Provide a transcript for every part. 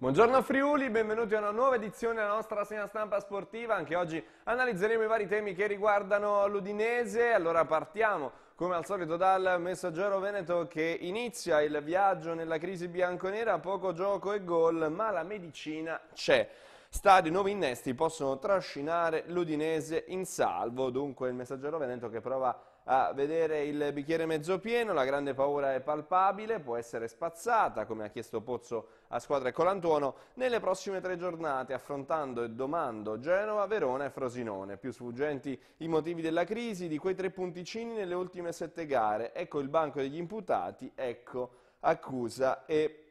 Buongiorno Friuli, benvenuti a una nuova edizione della nostra segna stampa sportiva. Anche oggi analizzeremo i vari temi che riguardano l'Udinese. Allora partiamo come al solito dal messaggero Veneto che inizia il viaggio nella crisi bianconera, poco gioco e gol, ma la medicina c'è. Stadi nuovi innesti possono trascinare l'Udinese in salvo, dunque il messaggero Veneto che prova a vedere il bicchiere mezzo pieno, la grande paura è palpabile, può essere spazzata, come ha chiesto Pozzo a squadra e Colantuono, nelle prossime tre giornate, affrontando e domando Genova, Verona e Frosinone. Più sfuggenti i motivi della crisi di quei tre punticini nelle ultime sette gare. Ecco il banco degli imputati, ecco accusa e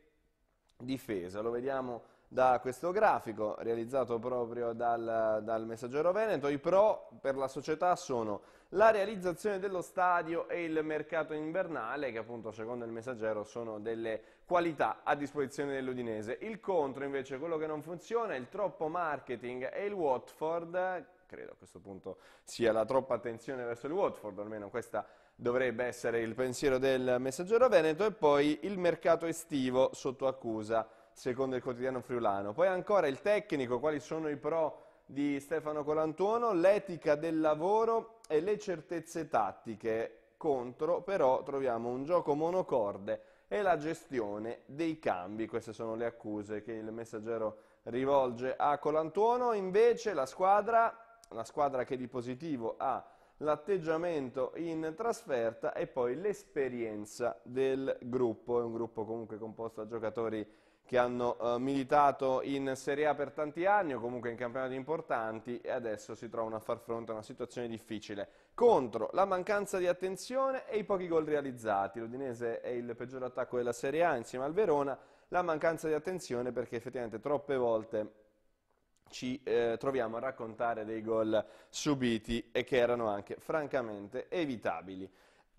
difesa. Lo vediamo da questo grafico realizzato proprio dal, dal, Messaggero Veneto. I pro per la società sono la realizzazione dello stadio e il mercato invernale che appunto secondo il Messaggero sono delle qualità a disposizione dell'Udinese. Il contro invece, quello che non funziona, è il troppo marketing e il Watford, credo a questo punto sia la troppa attenzione verso il Watford, almeno questa dovrebbe essere il pensiero del Messaggero Veneto e poi il mercato estivo sotto accusa secondo il quotidiano friulano. Poi ancora il tecnico, quali sono i pro di Stefano Colantuono, l'etica del lavoro e le certezze tattiche. Contro però troviamo un gioco monocorde e la gestione dei cambi. Queste sono le accuse che il messaggero rivolge a Colantuono. Invece la squadra, la squadra che di positivo ha l'atteggiamento in trasferta e poi l'esperienza del gruppo. È un gruppo comunque composto da giocatori che hanno eh, militato in Serie A per tanti anni o comunque in campionati importanti e adesso si trovano a far fronte a una situazione difficile. Contro la mancanza di attenzione e i pochi gol realizzati. L'Udinese è il peggior attacco della Serie A insieme al Verona. La mancanza di attenzione perché effettivamente troppe volte ci eh, troviamo a raccontare dei gol subiti e che erano anche francamente evitabili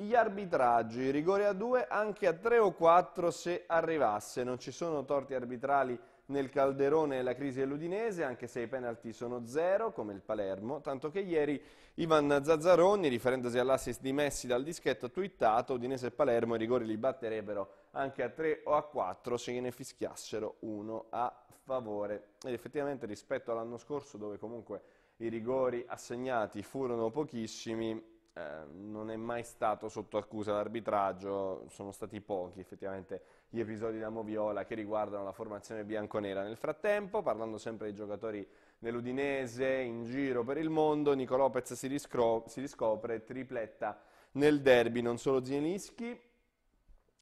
gli arbitraggi, i rigori a due anche a tre o quattro se arrivasse, non ci sono torti arbitrali nel calderone della crisi dell'Udinese, anche se i penalti sono zero, come il Palermo, tanto che ieri Ivan Zazzaroni, riferendosi all'assist di Messi dal dischetto, ha twittato Udinese e Palermo i rigori li batterebbero anche a tre o a quattro se ne fischiassero uno a favore. Ed effettivamente rispetto all'anno scorso, dove comunque i rigori assegnati furono pochissimi, eh, non è mai stato sotto accusa l'arbitraggio, sono stati pochi effettivamente gli episodi da Moviola che riguardano la formazione bianconera. Nel frattempo, parlando sempre dei giocatori dell'Udinese in giro per il mondo, Nico Lopez si, si riscopre tripletta nel derby, non solo Zielinski,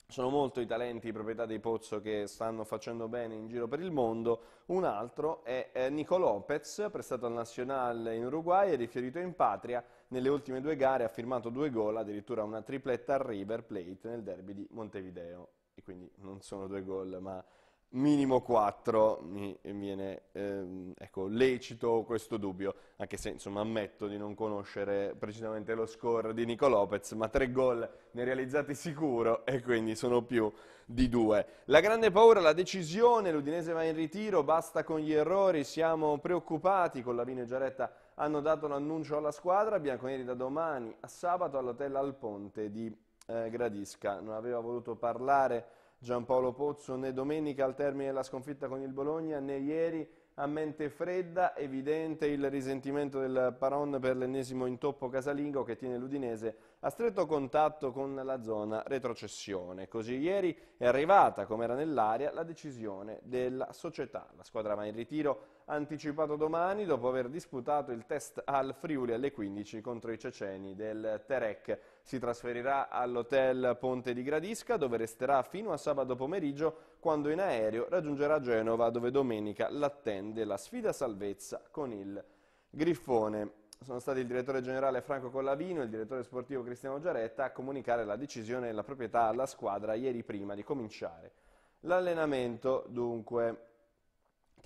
sono molto i talenti, i proprietà dei Pozzo che stanno facendo bene in giro per il mondo. Un altro è Nico Lopez, prestato al Nacional in Uruguay e rifiorito in patria. Nelle ultime due gare ha firmato due gol, addirittura una tripletta al River Plate nel derby di Montevideo. E quindi non sono due gol, ma minimo 4 mi viene ehm, ecco, lecito questo dubbio, anche se insomma, ammetto di non conoscere precisamente lo score di Nico Lopez, ma tre gol ne realizzati sicuro e quindi sono più di due. La grande paura, la decisione, l'Udinese va in ritiro, basta con gli errori, siamo preoccupati, con Lavino e Giaretta hanno dato l'annuncio alla squadra, bianconeri da domani a sabato all'hotel Al Ponte di eh, Gradisca, non aveva voluto parlare Giampaolo Pozzo né domenica al termine della sconfitta con il Bologna né ieri. A mente fredda, evidente il risentimento del Paron per l'ennesimo intoppo casalingo che tiene l'Udinese a stretto contatto con la zona retrocessione. Così ieri è arrivata, come era nell'aria, la decisione della società. La squadra va in ritiro anticipato domani dopo aver disputato il test al Friuli alle 15 contro i ceceni del Terek. Si trasferirà all'hotel Ponte di Gradisca dove resterà fino a sabato pomeriggio quando in aereo raggiungerà Genova dove domenica l'attende la sfida salvezza con il Griffone. Sono stati il direttore generale Franco Collavino e il direttore sportivo Cristiano Giaretta a comunicare la decisione della proprietà alla squadra ieri prima di cominciare. L'allenamento dunque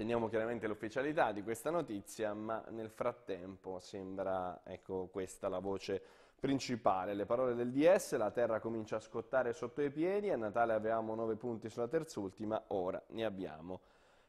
Teniamo chiaramente l'ufficialità di questa notizia, ma nel frattempo sembra ecco, questa la voce principale. Le parole del DS, la terra comincia a scottare sotto i piedi, a Natale avevamo 9 punti sulla terzultima, ora ne abbiamo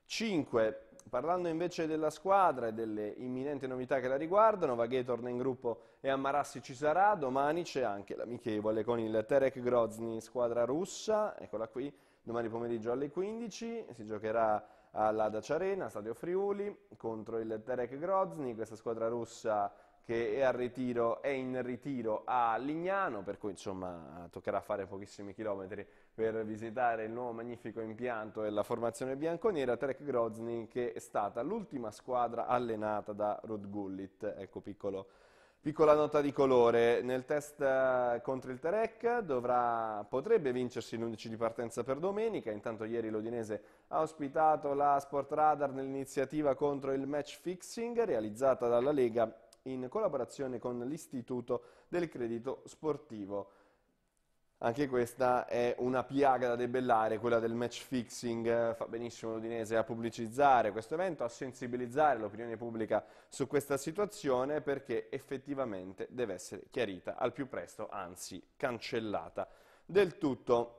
5. Parlando invece della squadra e delle imminenti novità che la riguardano, Vaghe torna in gruppo e a Marassi ci sarà, domani c'è anche l'amichevole con il Terek Grozny, squadra russa, eccola qui, domani pomeriggio alle 15, si giocherà alla Dacia Arena, Stadio Friuli, contro il Terek Grozny, questa squadra russa che è, ritiro, è, in ritiro a Lignano, per cui insomma toccherà fare pochissimi chilometri per visitare il nuovo magnifico impianto della formazione bianconera, Terek Grozny che è stata l'ultima squadra allenata da Rud Gullit, ecco piccolo Piccola nota di colore, nel test eh, contro il Terek dovrà, potrebbe vincersi l'11 di partenza per domenica, intanto ieri l'Odinese ha ospitato la Sport Radar nell'iniziativa contro il match fixing realizzata dalla Lega in collaborazione con l'Istituto del Credito Sportivo. Anche questa è una piaga da debellare, quella del match fixing, fa benissimo l'Udinese a pubblicizzare questo evento, a sensibilizzare l'opinione pubblica su questa situazione perché effettivamente deve essere chiarita al più presto, anzi cancellata del tutto.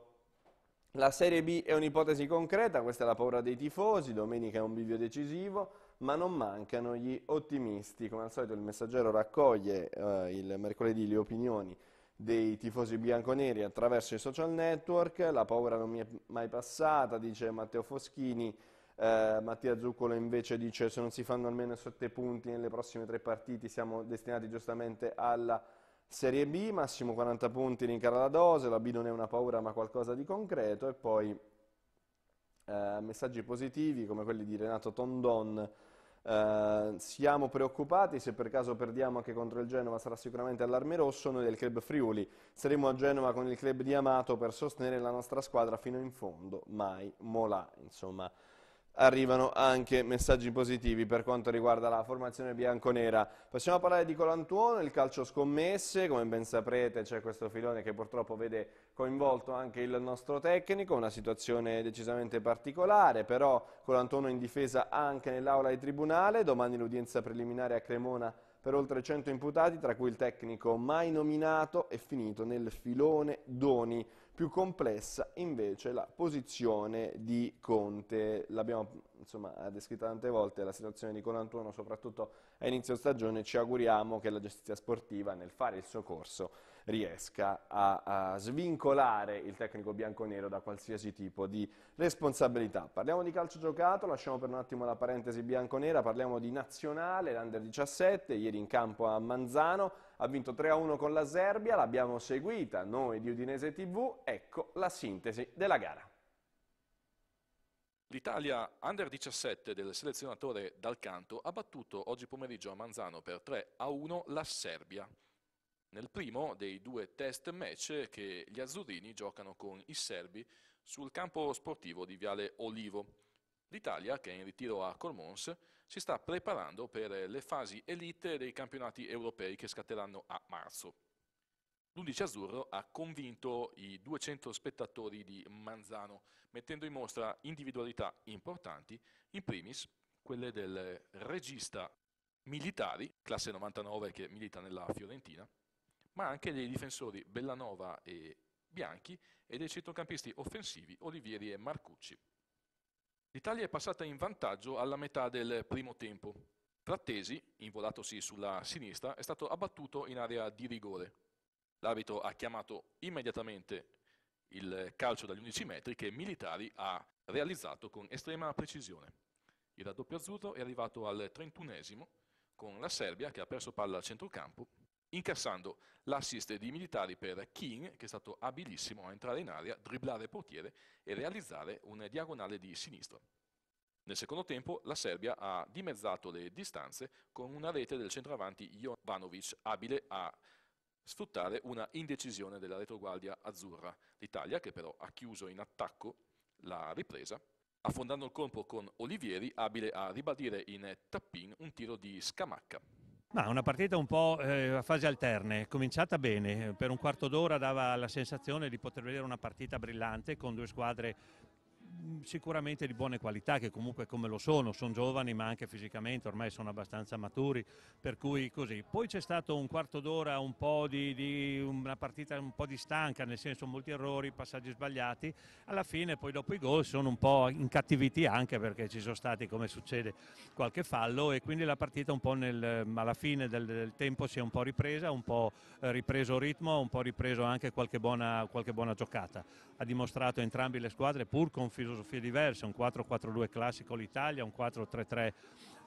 La Serie B è un'ipotesi concreta, questa è la paura dei tifosi, domenica è un bivio decisivo, ma non mancano gli ottimisti. Come al solito il messaggero raccoglie eh, il mercoledì le opinioni dei tifosi bianconeri attraverso i social network, la paura non mi è mai passata, dice Matteo Foschini, eh, Mattia Zuccolo invece dice se non si fanno almeno 7 punti nelle prossime tre partite siamo destinati giustamente alla Serie B, massimo 40 punti rincara la dose, la B non è una paura ma qualcosa di concreto. E poi eh, messaggi positivi come quelli di Renato Tondon Uh, siamo preoccupati, se per caso perdiamo anche contro il Genova sarà sicuramente allarme rosso, noi del club Friuli saremo a Genova con il club di Amato per sostenere la nostra squadra fino in fondo, mai molà, insomma arrivano anche messaggi positivi per quanto riguarda la formazione bianconera. Passiamo a parlare di Colantuono, il calcio scommesse, come ben saprete c'è questo filone che purtroppo vede coinvolto anche il nostro tecnico, una situazione decisamente particolare, però Colantuono in difesa anche nell'aula di tribunale, domani l'udienza preliminare a Cremona per oltre 100 imputati, tra cui il tecnico mai nominato e finito nel filone Doni. Più complessa invece la posizione di Conte. L'abbiamo descritta tante volte, la situazione di Colantuono, soprattutto a inizio stagione. Ci auguriamo che la giustizia sportiva nel fare il suo corso riesca a, a, svincolare il tecnico bianconero da qualsiasi tipo di responsabilità. Parliamo di calcio giocato, lasciamo per un attimo la parentesi bianconera, parliamo di nazionale, l'Under 17, ieri in campo a Manzano, ha vinto 3-1 con la Serbia, l'abbiamo seguita noi di Udinese TV, ecco la sintesi della gara. L'Italia Under 17 del selezionatore Dal Canto ha battuto oggi pomeriggio a Manzano per 3-1 la Serbia nel primo dei due test match che gli azzurrini giocano con i serbi sul campo sportivo di Viale Olivo. L'Italia, che è in ritiro a Colmons, si sta preparando per le fasi elite dei campionati europei che scatteranno a marzo. L'11 azzurro ha convinto i 200 spettatori di Manzano, mettendo in mostra individualità importanti, in primis quelle del regista Militari, classe 99 che milita nella Fiorentina, ma anche dei difensori Bellanova e Bianchi e dei centrocampisti offensivi Olivieri e Marcucci. L'Italia è passata in vantaggio alla metà del primo tempo. Frattesi, involatosi sulla sinistra, è stato abbattuto in area di rigore. L'arbitro ha chiamato immediatamente il calcio dagli 11 metri che Militari ha realizzato con estrema precisione. Il raddoppio azzurro è arrivato al 31esimo con la Serbia che ha perso palla al centrocampo incassando l'assist di militari per King, che è stato abilissimo a entrare in aria, dribblare il portiere e realizzare un diagonale di sinistra. Nel secondo tempo la Serbia ha dimezzato le distanze con una rete del centravanti Jovanovic, abile a sfruttare una indecisione della retroguardia azzurra. L'Italia, che però ha chiuso in attacco la ripresa, affondando il colpo con Olivieri, abile a ribadire in tappin un tiro di Scamacca. Ma una partita un po' eh, a fasi alterne, cominciata bene, per un quarto d'ora dava la sensazione di poter vedere una partita brillante con due squadre sicuramente di buone qualità, che comunque come lo sono, sono giovani ma anche fisicamente ormai sono abbastanza maturi, per cui così. Poi c'è stato un quarto d'ora un po' di, di, una partita un po' di stanca, nel senso molti errori, passaggi sbagliati, alla fine poi dopo i gol sono un po' incattiviti anche perché ci sono stati, come succede, qualche fallo e quindi la partita un po' nel, alla fine del, del, tempo si è un po' ripresa, un po' ripreso ritmo, un po' ripreso anche qualche buona, qualche buona giocata. Ha dimostrato entrambi le squadre pur con filosofie diverse, un 4-4-2 classico l'Italia, un 4-3-3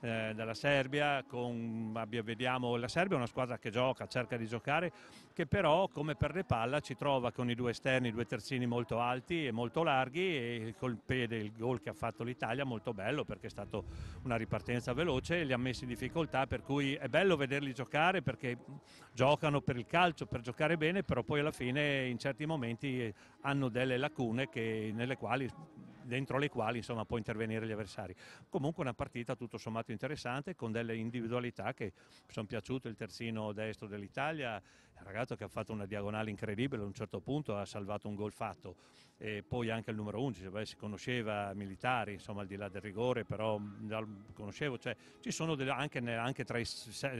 eh, della Serbia, con, vediamo, la Serbia è una squadra che gioca, cerca di giocare, che però come perde palla ci trova con i due esterni, i due terzini molto alti e molto larghi e col piede il gol che ha fatto l'Italia molto bello perché è stata una ripartenza veloce, li ha messi in difficoltà per cui è bello vederli giocare perché giocano per il calcio, per giocare bene, però poi alla fine in certi momenti hanno delle lacune che, nelle quali dentro le quali insomma, può intervenire gli avversari. Comunque una partita tutto sommato interessante con delle individualità che sono piaciute, il terzino destro dell'Italia, il ragazzo che ha fatto una diagonale incredibile, a un certo punto ha salvato un gol fatto. E poi anche il numero 11, beh, si conosceva militari, insomma al di là del rigore, però conoscevo, cioè, ci sono delle, anche, anche, tra, i,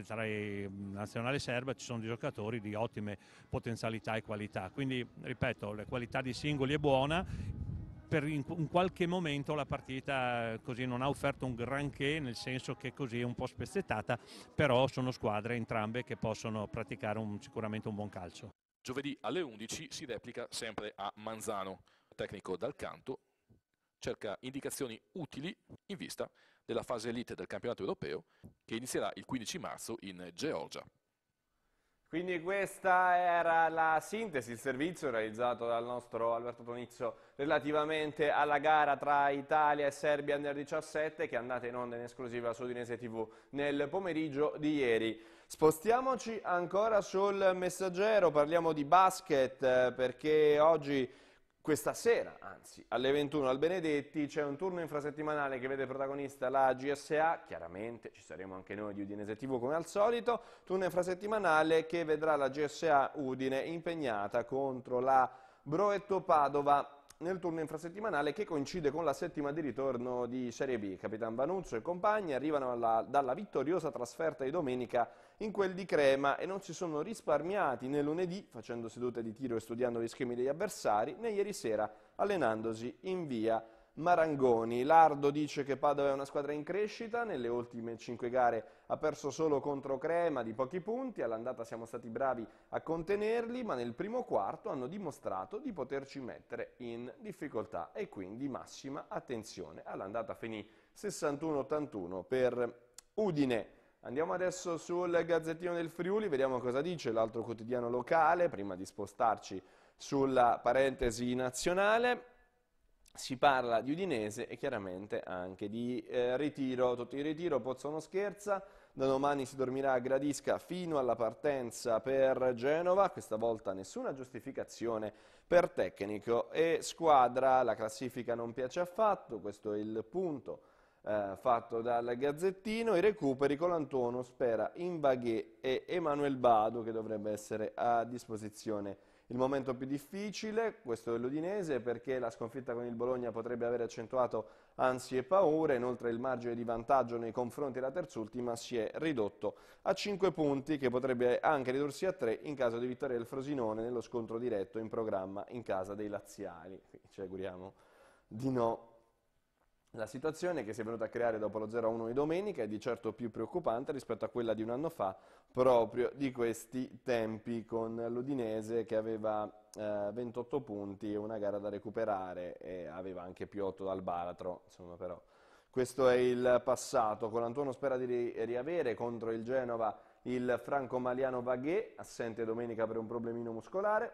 tra i nazionali serba ci sono dei giocatori di ottime potenzialità e qualità, quindi ripeto, la qualità di singoli è buona, per in, qualche momento la partita così non ha offerto un granché, nel senso che così è un po' spezzettata, però sono squadre entrambe che possono praticare un, sicuramente un buon calcio. Giovedì alle 11 si replica sempre a Manzano, tecnico dal canto, cerca indicazioni utili in vista della fase elite del campionato europeo che inizierà il 15 marzo in Georgia. Quindi questa era la sintesi, il servizio realizzato dal nostro Alberto Tonizzo relativamente alla gara tra Italia e Serbia nel 17 che è andata in onda in esclusiva su Udinese TV nel pomeriggio di ieri. Spostiamoci ancora sul messaggero, parliamo di basket eh, perché oggi questa sera, anzi alle 21 al Benedetti, c'è un turno infrasettimanale che vede protagonista la GSA, chiaramente ci saremo anche noi di Udinese TV come al solito, turno infrasettimanale che vedrà la GSA Udine impegnata contro la Broetto Padova nel turno infrasettimanale che coincide con la settima di ritorno di Serie B. Capitan Vanuzzo e compagni arrivano alla, dalla vittoriosa trasferta di domenica in quel di Crema e non si sono risparmiati né lunedì facendo sedute di tiro e studiando gli schemi degli avversari né ieri sera allenandosi in via Marangoni. Lardo dice che Padova è una squadra in crescita, nelle ultime cinque gare ha perso solo contro Crema di pochi punti, all'andata siamo stati bravi a contenerli, ma nel primo quarto hanno dimostrato di poterci mettere in difficoltà e quindi massima attenzione. All'andata finì 61-81 per Udine. Andiamo adesso sul Gazzettino del Friuli, vediamo cosa dice l'altro quotidiano locale, prima di spostarci sulla parentesi nazionale. Si parla di Udinese e chiaramente anche di eh, ritiro, tutto il ritiro, Pozzo non scherza, da domani si dormirà a Gradisca fino alla partenza per Genova, questa volta nessuna giustificazione per tecnico e squadra, la classifica non piace affatto, questo è il punto eh, fatto dal Gazzettino, i recuperi con l'Antuono spera in Baghe e Emanuel Bado che dovrebbe essere a disposizione il momento più difficile, questo dell'Udinese, perché la sconfitta con il Bologna potrebbe aver accentuato ansie e paure, inoltre il margine di vantaggio nei confronti della terzultima si è ridotto a 5 punti, che potrebbe anche ridursi a 3 in caso di vittoria del Frosinone nello scontro diretto in programma in casa dei Laziali. Ci auguriamo di no. La situazione che si è venuta a creare dopo lo 0-1 di domenica è di certo più preoccupante rispetto a quella di un anno fa, proprio di questi tempi con l'Udinese che aveva eh, 28 punti e una gara da recuperare e aveva anche più 8 dal baratro, insomma però questo è il passato. Con Antuono spera di riavere contro il Genova il franco-maliano Vaghe, assente domenica per un problemino muscolare,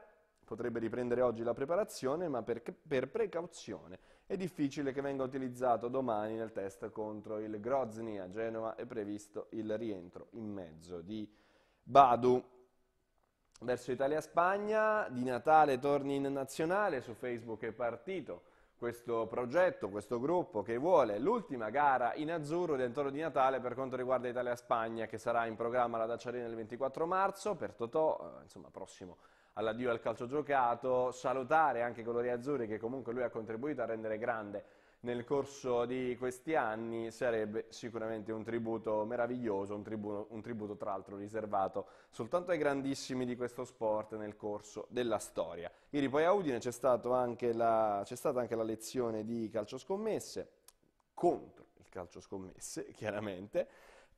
potrebbe riprendere oggi la preparazione ma per, per precauzione. È difficile che venga utilizzato domani nel test contro il Grozny a Genova. È previsto il rientro in mezzo di Badu. Verso Italia-Spagna, di Natale torni in nazionale, su Facebook è partito questo progetto, questo gruppo che vuole l'ultima gara in azzurro del Toro di Natale per quanto riguarda Italia-Spagna che sarà in programma alla Dacia Arena il 24 marzo per Totò, eh, insomma prossimo all'addio al calcio giocato, salutare anche i colori azzurri che comunque lui ha contribuito a rendere grande nel corso di questi anni sarebbe sicuramente un tributo meraviglioso, un tributo, un tributo tra l'altro riservato soltanto ai grandissimi di questo sport nel corso della storia. Ieri poi a Udine c'è stata anche la lezione di calcio scommesse contro il calcio scommesse, chiaramente,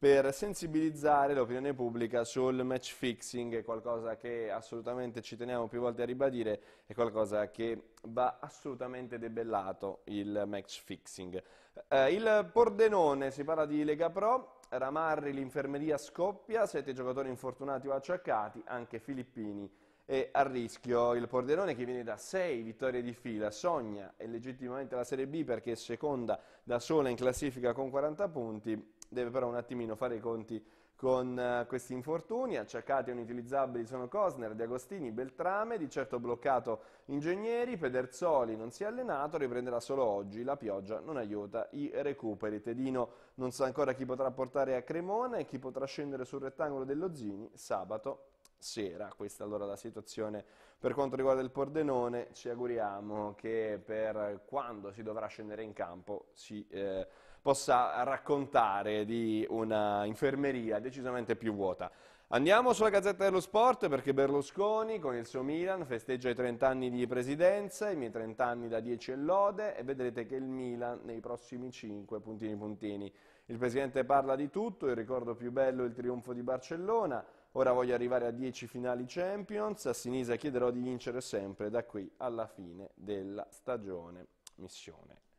per sensibilizzare l'opinione pubblica sul match fixing, qualcosa che assolutamente ci teniamo più volte a ribadire, è qualcosa che va assolutamente debellato il match fixing. Eh, il Pordenone, si parla di Lega Pro, Ramarri, l'infermeria scoppia, sette giocatori infortunati o acciaccati, anche Filippini e a rischio il Pordenone che viene da sei vittorie di fila, sogna legittimamente la Serie B perché è seconda da sola in classifica con 40 punti, deve però un attimino fare i conti con uh, questi infortuni, acciaccati e inutilizzabili sono Cosner, Di Agostini, Beltrame, di certo bloccato Ingegneri, Pederzoli non si è allenato, riprenderà solo oggi, la pioggia non aiuta i recuperi, Tedino non sa ancora chi potrà portare a Cremona e chi potrà scendere sul rettangolo dello Zini sabato sera, questa allora la situazione per quanto riguarda il Pordenone, ci auguriamo che per quando si dovrà scendere in campo si... Eh, possa raccontare di una infermeria decisamente più vuota. Andiamo sulla Gazzetta dello Sport perché Berlusconi con il suo Milan festeggia i 30 anni di presidenza, i miei 30 anni da 10 e lode e vedrete che il Milan nei prossimi 5 puntini puntini. Il presidente parla di tutto, il ricordo più bello è il trionfo di Barcellona, ora voglio arrivare a 10 finali Champions, a Sinisa chiederò di vincere sempre da qui alla fine della stagione. Missione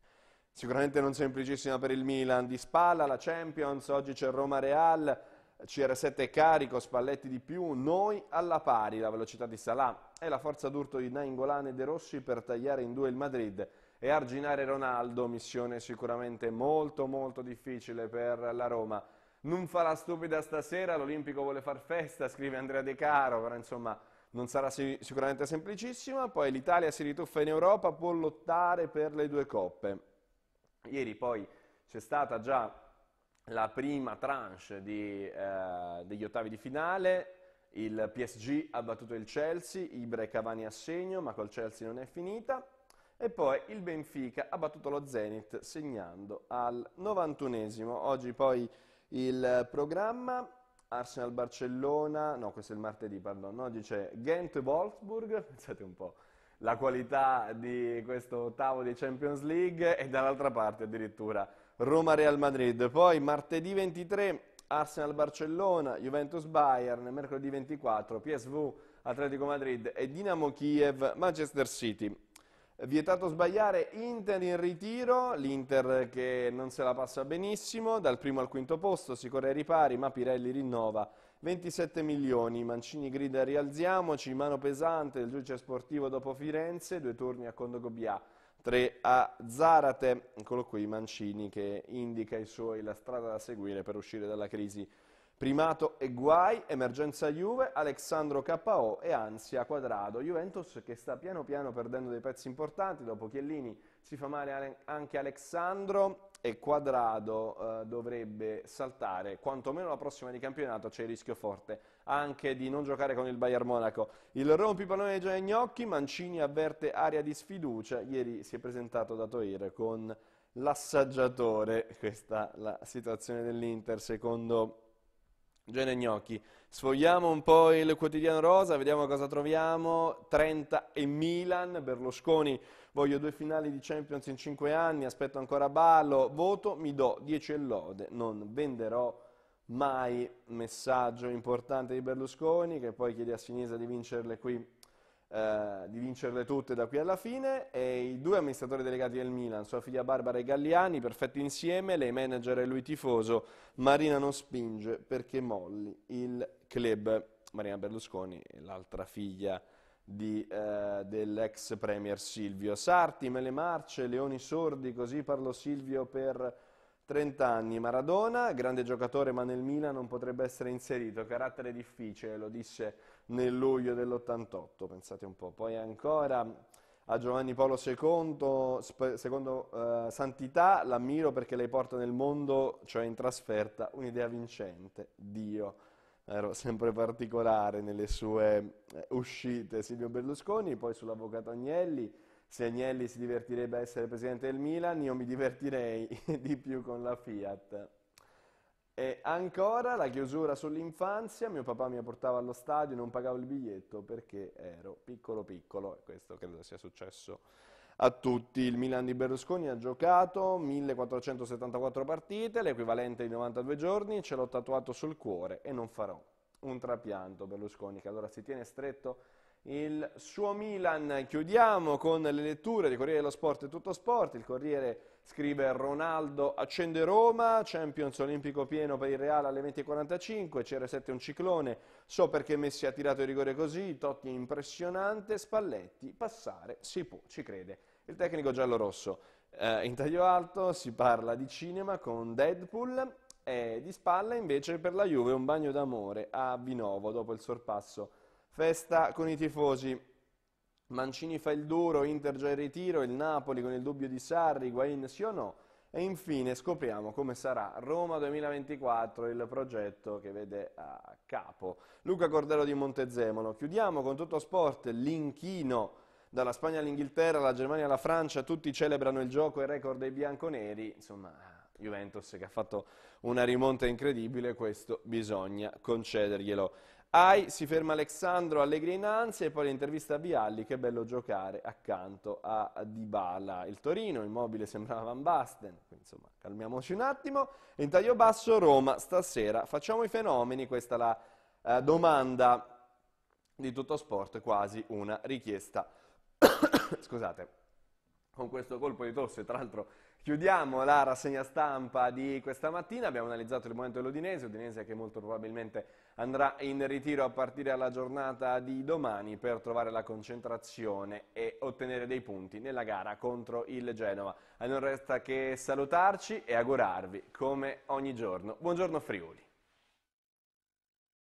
Sicuramente non semplicissima per il Milan, di spalla la Champions, oggi c'è Roma Real, CR7 carico, Spalletti di più, noi alla pari, la velocità di Salah e la forza d'urto di Nainggolan e De Rossi per tagliare in due il Madrid e arginare Ronaldo, missione sicuramente molto molto difficile per la Roma. Non farà stupida stasera, l'Olimpico vuole far festa, scrive Andrea De Caro, però insomma non sarà sicuramente semplicissima, poi l'Italia si rituffa in Europa, può lottare per le due coppe. Ieri poi c'è stata già la prima tranche di, eh, degli ottavi di finale, il PSG ha battuto il Chelsea, Ibra e Cavani a segno, ma col Chelsea non è finita. E poi il Benfica ha battuto lo Zenit segnando al 91esimo. Oggi poi il programma Arsenal-Barcellona, no questo è il martedì, pardon, oggi c'è Ghent-Wolfsburg, pensate un po' la qualità di questo ottavo di Champions League e dall'altra parte addirittura Roma-Real Madrid. Poi martedì 23 Arsenal-Barcellona, Juventus-Bayern, mercoledì 24 PSV, Atletico Madrid e Dinamo Kiev-Manchester City. Vietato sbagliare, Inter in ritiro, l'Inter che non se la passa benissimo, dal primo al quinto posto si corre ai ripari ma Pirelli rinnova 27 milioni, Mancini grida rialziamoci, mano pesante del giudice sportivo dopo Firenze, due turni a Condogobbià, 3 a Zarate, eccolo qui Mancini che indica ai suoi la strada da seguire per uscire dalla crisi. Primato e guai, emergenza Juve, Alexandro KO e ansia quadrado. Juventus che sta piano piano perdendo dei pezzi importanti, dopo Chiellini si fa male anche Alexandro e Quadrado eh, dovrebbe saltare, quantomeno la prossima di campionato c'è il rischio forte anche di non giocare con il Bayern Monaco. Il rompipallone ai gnocchi, Mancini avverte aria di sfiducia, ieri si è presentato da Toir con l'assaggiatore, questa è la situazione dell'Inter secondo Gene Gnocchi. Sfogliamo un po' il quotidiano rosa, vediamo cosa troviamo. 30 e Milan, Berlusconi, voglio due finali di Champions in 5 anni, aspetto ancora ballo, voto, mi do 10 e lode, non venderò mai messaggio importante di Berlusconi che poi chiede a Sinisa di vincerle qui eh, di vincerle tutte da qui alla fine e i due amministratori delegati del Milan, sua figlia Barbara e Galliani, perfetti insieme, lei manager e lui tifoso, Marina non spinge perché molli il club. Marina Berlusconi, l'altra figlia di, eh, dell'ex premier Silvio. Sarti, Mele Marce, Leoni Sordi, così parlò Silvio per 30 anni. Maradona, grande giocatore ma nel Milan non potrebbe essere inserito, carattere difficile, lo disse nel luglio dell'88, pensate un po'. Poi ancora a Giovanni Paolo II, secondo uh, Santità, l'ammiro perché lei porta nel mondo, cioè in trasferta, un'idea vincente, Dio ero sempre particolare nelle sue eh, uscite Silvio Berlusconi, poi sull'avvocato Agnelli, se Agnelli si divertirebbe a essere presidente del Milan, io mi divertirei di più con la Fiat. E ancora la chiusura sull'infanzia, mio papà mi portava allo stadio, non pagavo il biglietto perché ero piccolo piccolo, e questo credo sia successo a tutti. Il Milan di Berlusconi ha giocato 1474 partite, l'equivalente di 92 giorni, ce l'ho tatuato sul cuore e non farò un trapianto Berlusconi che allora si tiene stretto il suo Milan. Chiudiamo con le letture di Corriere dello Sport e Tutto Sport. Il Corriere scrive Ronaldo accende Roma, Champions olimpico pieno per il Reale alle 20.45, CR7 un ciclone, so perché Messi ha tirato il rigore così, Totti è impressionante, Spalletti, passare si può, ci crede. Il tecnico giallorosso eh, in taglio alto si parla di cinema con Deadpool e di spalla invece per la Juve un bagno d'amore a Vinovo dopo il sorpasso Festa con i tifosi. Mancini fa il duro, Inter già in ritiro, il Napoli con il dubbio di Sarri, Guain sì o no? E infine scopriamo come sarà Roma 2024, il progetto che vede a capo Luca Cordero di Montezemolo. Chiudiamo con tutto sport, l'inchino dalla Spagna all'Inghilterra, alla Germania alla Francia, tutti celebrano il gioco e il record dei bianconeri, insomma Juventus che ha fatto una rimonta incredibile, questo bisogna concederglielo. Ai si ferma Alexandro Allegri in ansia e poi l'intervista a Bialli, che bello giocare accanto a Dybala. Il Torino, immobile sembrava Van Basten, insomma calmiamoci un attimo. In taglio basso Roma, stasera facciamo i fenomeni, questa è la eh, domanda di tutto sport, quasi una richiesta. Scusate, con questo colpo di tosse, tra l'altro Chiudiamo la rassegna stampa di questa mattina, abbiamo analizzato il momento dell'Udinese, Udinese che molto probabilmente andrà in ritiro a partire dalla giornata di domani per trovare la concentrazione e ottenere dei punti nella gara contro il Genova. A non resta che salutarci e augurarvi come ogni giorno. Buongiorno Friuli.